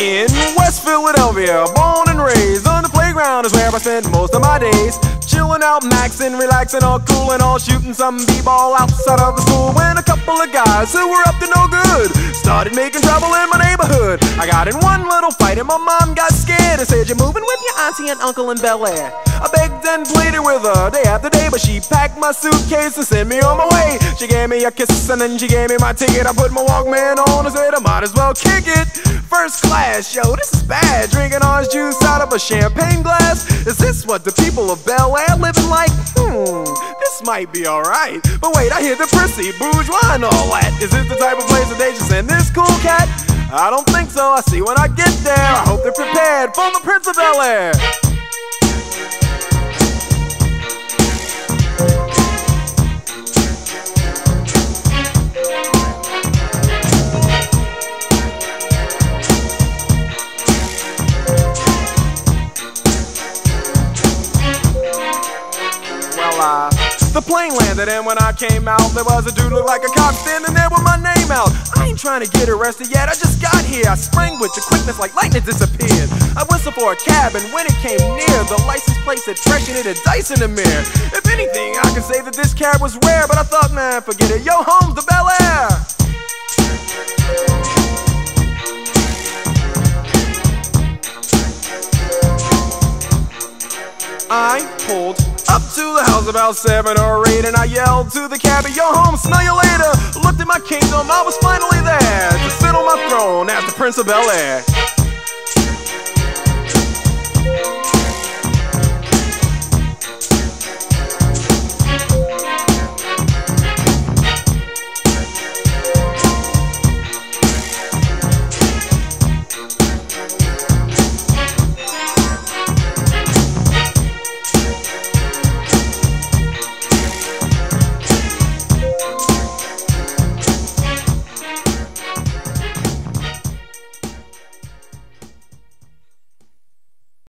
In West Philadelphia, born and raised on the playground is where I spend most of my days. Chilling out, maxing, relaxing, all cool and all shooting some b-ball outside of the school. When a couple of guys who were up to no good started making trouble in my neighborhood. I got in one little fight and my mom got scared and said, You're moving with your auntie and uncle in Bel Air. I begged and pleaded with her day after day, but she packed my suitcase and sent me on my way. She gave me a kiss and then she gave me my ticket. I put my Walkman on and said I might as well kick it. First class, yo, this is bad. Drinking orange juice out of a champagne glass. Is this what the people of Bel Air living like? Hmm, this might be alright. But wait, I hear the prissy, bourgeois, and all that. Is this the type of place that they just send this cool cat? I don't think so. I see when I get there. I hope they're prepared for the Prince of Bel Air. The plane landed, and when I came out, there was a dude look like a cop standing there with my name out. I ain't trying to get arrested yet, I just got here. I sprang with the quickness like lightning disappeared. I whistled for a cab, and when it came near, the license plate said it needed dice in the mirror. If anything, I could say that this cab was rare, but I thought, man, forget it. Yo, home's the Bel Air. I pulled up to the house about seven or eight, and I yelled to the cabbie, "Yo, home, smell you later." Looked at my kingdom, I was finally there to sit on my throne as the Prince of Bel Air.